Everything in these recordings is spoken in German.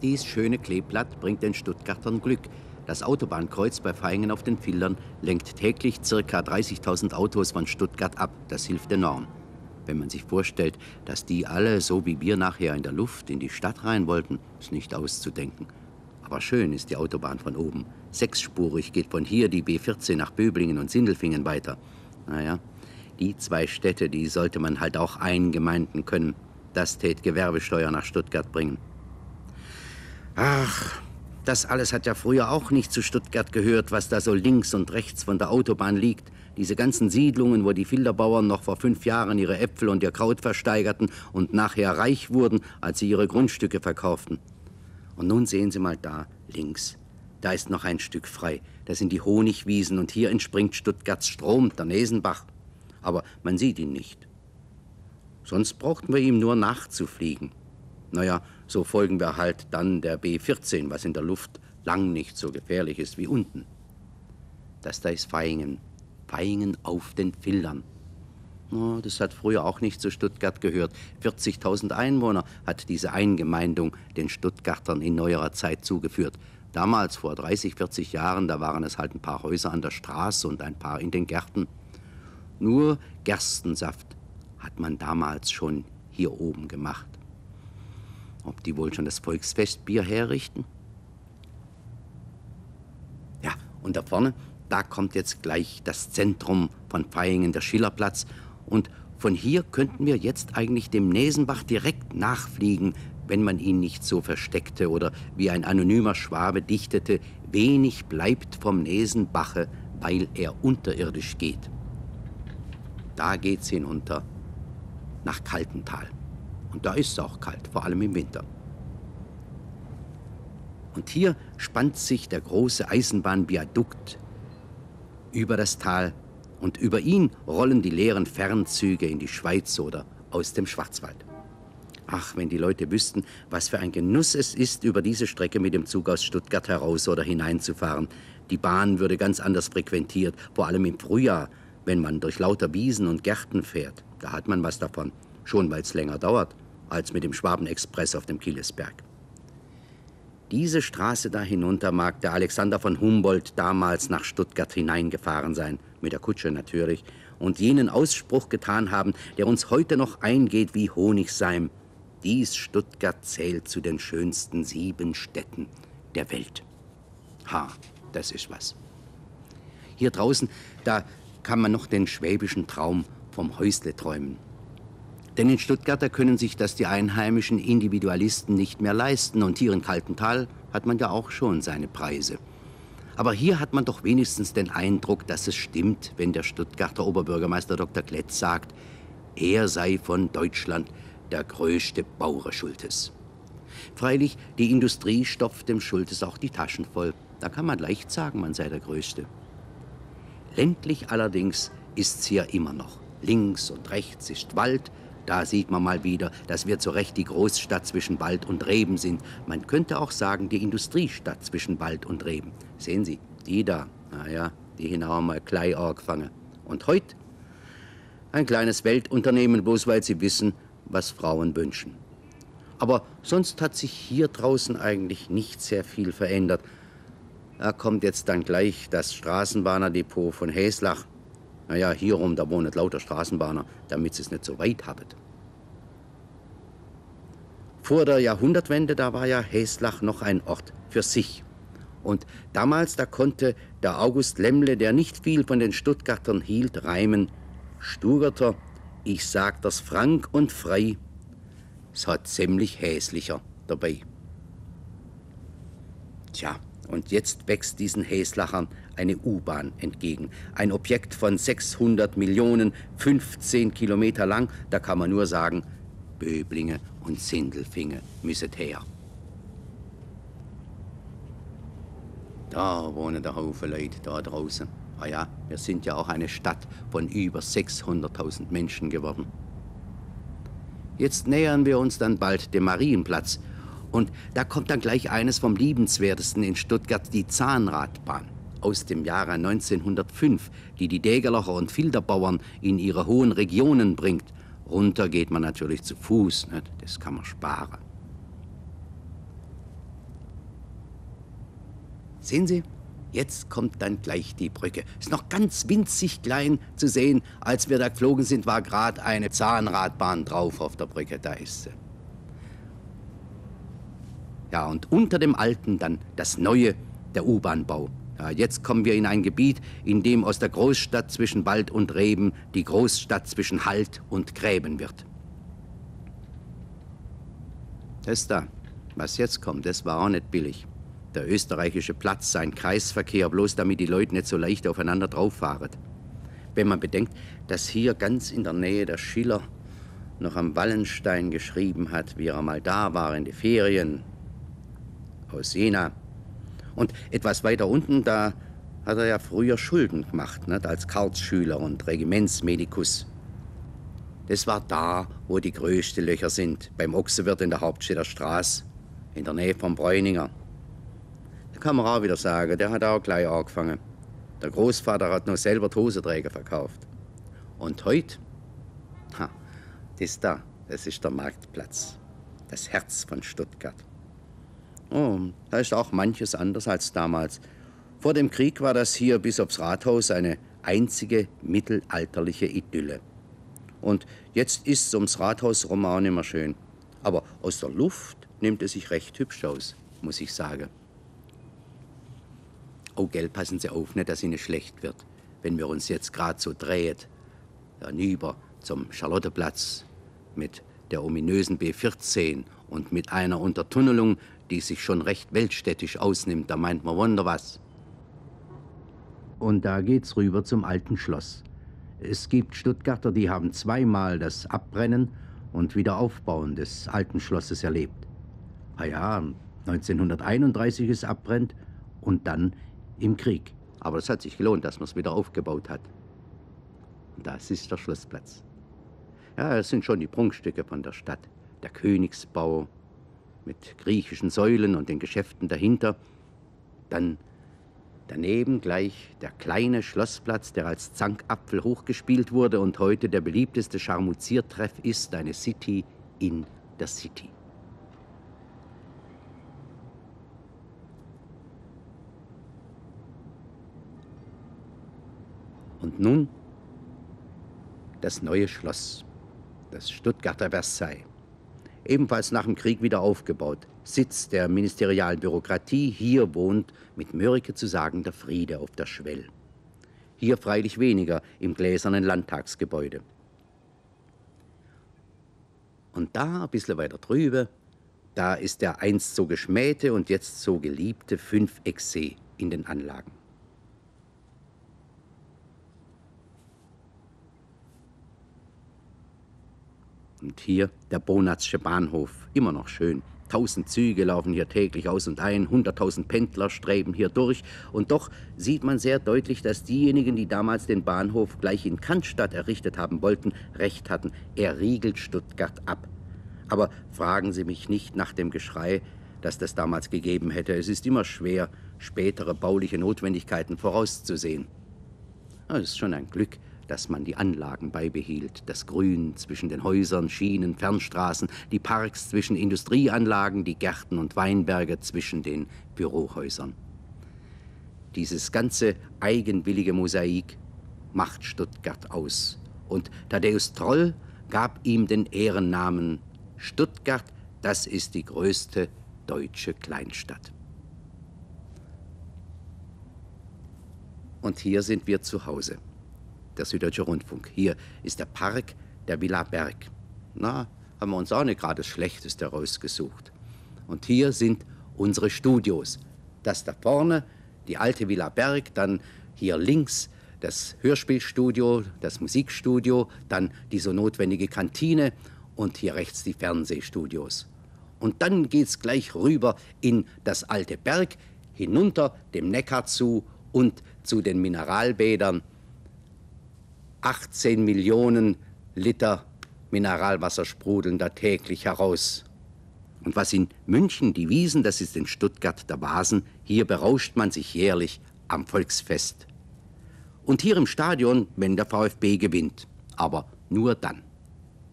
Dies schöne Kleeblatt bringt den Stuttgartern Glück. Das Autobahnkreuz bei Vaihingen auf den Fildern lenkt täglich ca. 30.000 Autos von Stuttgart ab. Das hilft enorm. Wenn man sich vorstellt, dass die alle, so wie wir nachher in der Luft, in die Stadt rein wollten, ist nicht auszudenken. Aber schön ist die Autobahn von oben. Sechsspurig geht von hier die B14 nach Böblingen und Sindelfingen weiter. Naja, die zwei Städte, die sollte man halt auch eingemeinden können. Das tät Gewerbesteuer nach Stuttgart bringen. Ach, das alles hat ja früher auch nicht zu Stuttgart gehört, was da so links und rechts von der Autobahn liegt. Diese ganzen Siedlungen, wo die Filderbauern noch vor fünf Jahren ihre Äpfel und ihr Kraut versteigerten und nachher reich wurden, als sie ihre Grundstücke verkauften. Und nun sehen Sie mal da, links. Da ist noch ein Stück frei. Das sind die Honigwiesen und hier entspringt Stuttgarts Strom, der Nesenbach. Aber man sieht ihn nicht. Sonst brauchten wir ihm nur nachzufliegen. Naja, so folgen wir halt dann der B-14, was in der Luft lang nicht so gefährlich ist wie unten. Das da ist Vaihingen. Vaihingen auf den Fildern. Oh, das hat früher auch nicht zu Stuttgart gehört. 40.000 Einwohner hat diese Eingemeindung den Stuttgartern in neuerer Zeit zugeführt. Damals, vor 30, 40 Jahren, da waren es halt ein paar Häuser an der Straße und ein paar in den Gärten. Nur Gerstensaft hat man damals schon hier oben gemacht. Ob die wohl schon das Volksfestbier herrichten? Ja, und da vorne, da kommt jetzt gleich das Zentrum von Vaihingen, der Schillerplatz. Und von hier könnten wir jetzt eigentlich dem Nesenbach direkt nachfliegen, wenn man ihn nicht so versteckte oder wie ein anonymer Schwabe dichtete, wenig bleibt vom Nesenbache, weil er unterirdisch geht. Da geht's hinunter nach Kaltental. Und da ist es auch kalt, vor allem im Winter. Und hier spannt sich der große Eisenbahnviadukt über das Tal und über ihn rollen die leeren Fernzüge in die Schweiz oder aus dem Schwarzwald. Ach, wenn die Leute wüssten, was für ein Genuss es ist, über diese Strecke mit dem Zug aus Stuttgart heraus oder hineinzufahren. Die Bahn würde ganz anders frequentiert, vor allem im Frühjahr, wenn man durch lauter Wiesen und Gärten fährt. Da hat man was davon schon weil es länger dauert als mit dem Schwabenexpress auf dem Killesberg. Diese Straße da hinunter mag der Alexander von Humboldt damals nach Stuttgart hineingefahren sein, mit der Kutsche natürlich, und jenen Ausspruch getan haben, der uns heute noch eingeht wie Honigseim. Dies Stuttgart zählt zu den schönsten sieben Städten der Welt. Ha, das ist was. Hier draußen, da kann man noch den schwäbischen Traum vom Häusle träumen. Denn in Stuttgart da können sich das die einheimischen Individualisten nicht mehr leisten. Und hier in Kaltental hat man ja auch schon seine Preise. Aber hier hat man doch wenigstens den Eindruck, dass es stimmt, wenn der Stuttgarter Oberbürgermeister Dr. Kletz sagt, er sei von Deutschland der größte Bauer Schultes. Freilich, die Industrie stopft dem Schultes auch die Taschen voll. Da kann man leicht sagen, man sei der Größte. Ländlich allerdings ist's hier immer noch. Links und rechts ist Wald, da sieht man mal wieder, dass wir zu Recht die Großstadt zwischen Wald und Reben sind. Man könnte auch sagen, die Industriestadt zwischen Wald und Reben. Sehen Sie, die da, naja, die haben mal gleich angefangen. Und heute ein kleines Weltunternehmen, bloß weil sie wissen, was Frauen wünschen. Aber sonst hat sich hier draußen eigentlich nicht sehr viel verändert. Da kommt jetzt dann gleich das Straßenbahnerdepot von Häslach. Naja, hier rum, da wohnen lauter Straßenbahner, damit sie es nicht so weit haben. Vor der Jahrhundertwende, da war ja Häslach noch ein Ort für sich. Und damals, da konnte der August Lemmle, der nicht viel von den Stuttgartern hielt, reimen, Stugerter, ich sag das frank und frei, es hat ziemlich hässlicher dabei. Tja, und jetzt wächst diesen Häslachern eine U-Bahn entgegen. Ein Objekt von 600 Millionen, 15 Kilometer lang. Da kann man nur sagen, Böblinge und Sindelfinge müssen her. Da wohnen der Haufen Leute da draußen. Ah ja, wir sind ja auch eine Stadt von über 600.000 Menschen geworden. Jetzt nähern wir uns dann bald dem Marienplatz. Und da kommt dann gleich eines vom liebenswertesten in Stuttgart, die Zahnradbahn aus dem Jahre 1905, die die Dägerlocher und Filterbauern in ihre hohen Regionen bringt. Runter geht man natürlich zu Fuß, nicht? das kann man sparen. Sehen Sie, jetzt kommt dann gleich die Brücke. Ist noch ganz winzig klein zu sehen. Als wir da geflogen sind, war gerade eine Zahnradbahn drauf auf der Brücke. Da ist sie. Ja, und unter dem Alten dann das Neue, der U-Bahn-Bau. Ja, jetzt kommen wir in ein Gebiet, in dem aus der Großstadt zwischen Wald und Reben die Großstadt zwischen Halt und Gräben wird. Das da, was jetzt kommt, das war auch nicht billig. Der österreichische Platz, sein Kreisverkehr, bloß damit die Leute nicht so leicht aufeinander drauffahren. Wenn man bedenkt, dass hier ganz in der Nähe der Schiller noch am Wallenstein geschrieben hat, wie er mal da war in die Ferien aus Jena, und etwas weiter unten, da hat er ja früher Schulden gemacht, nicht? als Karlsschüler und Regimentsmedikus. Das war da, wo die größten Löcher sind, beim Ochsenwirt in der Hauptstädter Straße, in der Nähe vom Bräuninger. Da kann man auch wieder sagen, der hat auch gleich angefangen. Der Großvater hat noch selber Hosenträger verkauft. Und heute, ha, das da, das ist der Marktplatz, das Herz von Stuttgart. Oh, da ist auch manches anders als damals. Vor dem Krieg war das hier bis aufs Rathaus eine einzige mittelalterliche Idylle. Und jetzt ist's ums Rathaus rum auch nicht mehr schön. Aber aus der Luft nimmt es sich recht hübsch aus, muss ich sagen. Oh, gell, passen Sie auf, nicht, dass Ihnen schlecht wird, wenn wir uns jetzt gerade so drehen. Hinüber zum Charlotteplatz mit der ominösen B14 und mit einer Untertunnelung die sich schon recht weltstädtisch ausnimmt. Da meint man Wunder was. Und da geht's rüber zum alten Schloss. Es gibt Stuttgarter, die haben zweimal das Abbrennen und Wiederaufbauen des alten Schlosses erlebt. Ah ja, 1931 ist abbrennt und dann im Krieg. Aber es hat sich gelohnt, dass man es wieder aufgebaut hat. Das ist der Schlossplatz. Ja, es sind schon die Prunkstücke von der Stadt. Der Königsbau, mit griechischen Säulen und den Geschäften dahinter. Dann daneben gleich der kleine Schlossplatz, der als Zankapfel hochgespielt wurde und heute der beliebteste Scharmuziertreff ist, eine City in der City. Und nun das neue Schloss, das Stuttgarter Versailles ebenfalls nach dem Krieg wieder aufgebaut. Sitz der ministerialen Bürokratie, hier wohnt, mit Mörike zu sagen, der Friede auf der Schwell. Hier freilich weniger im gläsernen Landtagsgebäude. Und da, ein bisschen weiter drüber, da ist der einst so geschmähte und jetzt so geliebte 5 Exe in den Anlagen. Und hier der Bonatzsche Bahnhof, immer noch schön. Tausend Züge laufen hier täglich aus und ein, hunderttausend Pendler streben hier durch. Und doch sieht man sehr deutlich, dass diejenigen, die damals den Bahnhof gleich in Cannstatt errichtet haben wollten, recht hatten. Er riegelt Stuttgart ab. Aber fragen Sie mich nicht nach dem Geschrei, das das damals gegeben hätte. Es ist immer schwer, spätere bauliche Notwendigkeiten vorauszusehen. Es ist schon ein Glück, dass man die Anlagen beibehielt, das Grün zwischen den Häusern, Schienen, Fernstraßen, die Parks zwischen Industrieanlagen, die Gärten und Weinberge zwischen den Bürohäusern. Dieses ganze eigenwillige Mosaik macht Stuttgart aus. Und Thaddäus Troll gab ihm den Ehrennamen Stuttgart, das ist die größte deutsche Kleinstadt. Und hier sind wir zu Hause der Süddeutsche Rundfunk. Hier ist der Park der Villa Berg. Na, haben wir uns auch nicht gerade das Schlechteste rausgesucht. Und hier sind unsere Studios. Das da vorne, die alte Villa Berg, dann hier links das Hörspielstudio, das Musikstudio, dann die so notwendige Kantine und hier rechts die Fernsehstudios. Und dann geht's gleich rüber in das alte Berg, hinunter dem Neckar zu und zu den Mineralbädern 18 Millionen Liter Mineralwasser sprudeln da täglich heraus. Und was in München die Wiesen, das ist in Stuttgart der Vasen, hier berauscht man sich jährlich am Volksfest. Und hier im Stadion, wenn der VfB gewinnt. Aber nur dann.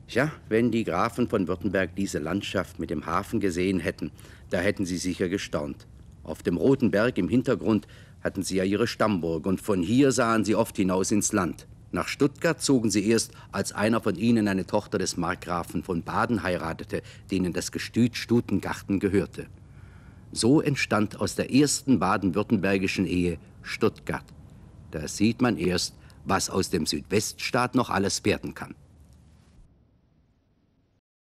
Tja, wenn die Grafen von Württemberg diese Landschaft mit dem Hafen gesehen hätten, da hätten sie sicher gestaunt. Auf dem Roten Berg im Hintergrund hatten sie ja ihre Stammburg und von hier sahen sie oft hinaus ins Land. Nach Stuttgart zogen sie erst, als einer von ihnen eine Tochter des Markgrafen von Baden heiratete, denen das Gestüt Stutengarten gehörte. So entstand aus der ersten baden-württembergischen Ehe Stuttgart. Da sieht man erst, was aus dem Südweststaat noch alles werden kann.